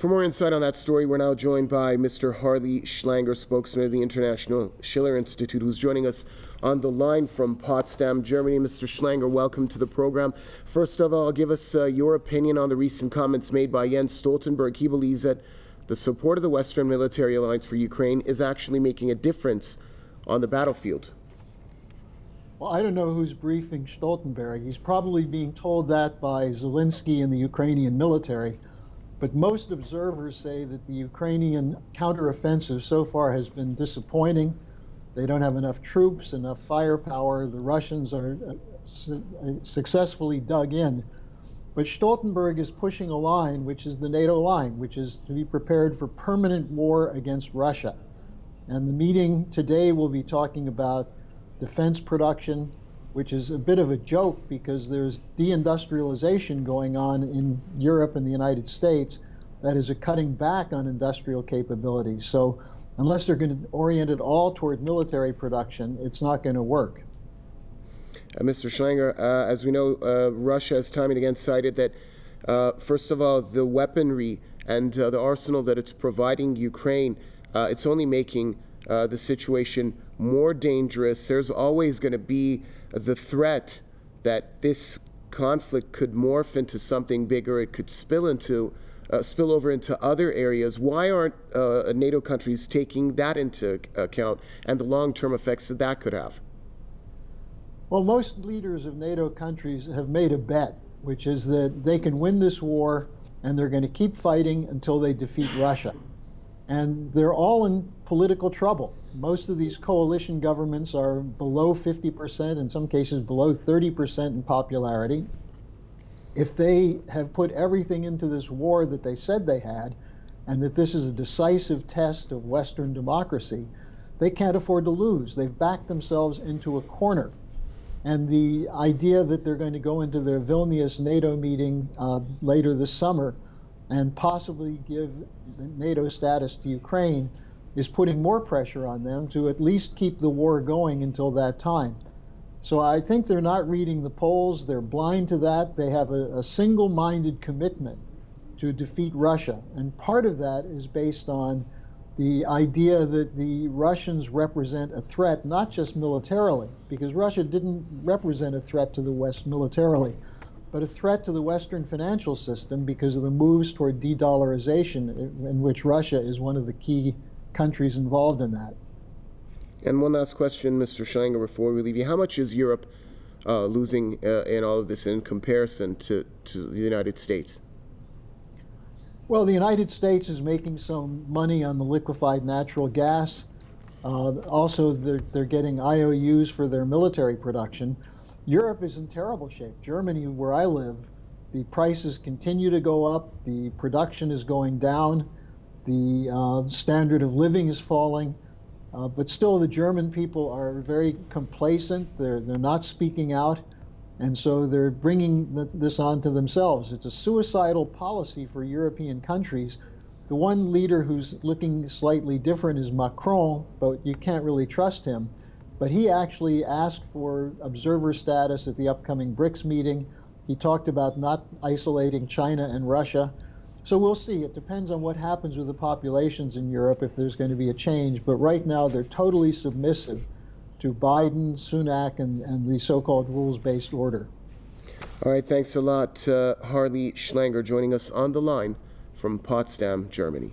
For more insight on that story, we're now joined by Mr. Harley Schlanger, spokesman of the International Schiller Institute, who's joining us on the line from Potsdam, Germany. Mr. Schlanger, welcome to the program. First of all, give us uh, your opinion on the recent comments made by Jens Stoltenberg. He believes that the support of the Western military alliance for Ukraine is actually making a difference on the battlefield. Well, I don't know who's briefing Stoltenberg. He's probably being told that by Zelensky and the Ukrainian military. But most observers say that the Ukrainian counteroffensive so far has been disappointing. They don't have enough troops, enough firepower. The Russians are uh, su uh, successfully dug in. But Stoltenberg is pushing a line, which is the NATO line, which is to be prepared for permanent war against Russia. And the meeting today will be talking about defense production, which is a bit of a joke because there's deindustrialization going on in Europe and the United States that is a cutting back on industrial capabilities. So unless they're going to orient it all toward military production, it's not going to work. Uh, Mr. Schlanger, uh, as we know, uh, Russia has time and again cited that, uh, first of all, the weaponry and uh, the arsenal that it's providing Ukraine, uh, it's only making the situation more dangerous. There's always going to be the threat that this conflict could morph into something bigger. It could spill into uh, spill over into other areas. Why aren't uh, NATO countries taking that into account and the long-term effects that that could have? Well, most leaders of NATO countries have made a bet, which is that they can win this war and they're going to keep fighting until they defeat Russia. And they're all in political trouble. Most of these coalition governments are below 50%, in some cases below 30% in popularity. If they have put everything into this war that they said they had, and that this is a decisive test of Western democracy, they can't afford to lose. They've backed themselves into a corner. And the idea that they're going to go into their Vilnius NATO meeting uh, later this summer and possibly give NATO status to Ukraine is putting more pressure on them to at least keep the war going until that time. So I think they're not reading the polls. They're blind to that. They have a, a single minded commitment to defeat Russia. And part of that is based on the idea that the Russians represent a threat, not just militarily, because Russia didn't represent a threat to the West militarily, but a threat to the Western financial system because of the moves toward de dollarization, in which Russia is one of the key countries involved in that. And one last question, Mr. Schlanger, before we leave you. How much is Europe uh, losing uh, in all of this in comparison to, to the United States? Well, the United States is making some money on the liquefied natural gas. Uh, also, they're, they're getting IOUs for their military production. Europe is in terrible shape. Germany, where I live, the prices continue to go up, the production is going down. The uh, standard of living is falling, uh, but still the German people are very complacent. They're, they're not speaking out, and so they're bringing this on to themselves. It's a suicidal policy for European countries. The one leader who's looking slightly different is Macron, but you can't really trust him. But he actually asked for observer status at the upcoming BRICS meeting. He talked about not isolating China and Russia. So we'll see. It depends on what happens with the populations in Europe if there's going to be a change. But right now, they're totally submissive to Biden, Sunak, and, and the so called rules based order. All right. Thanks a lot, uh, Harley Schlanger, joining us on the line from Potsdam, Germany.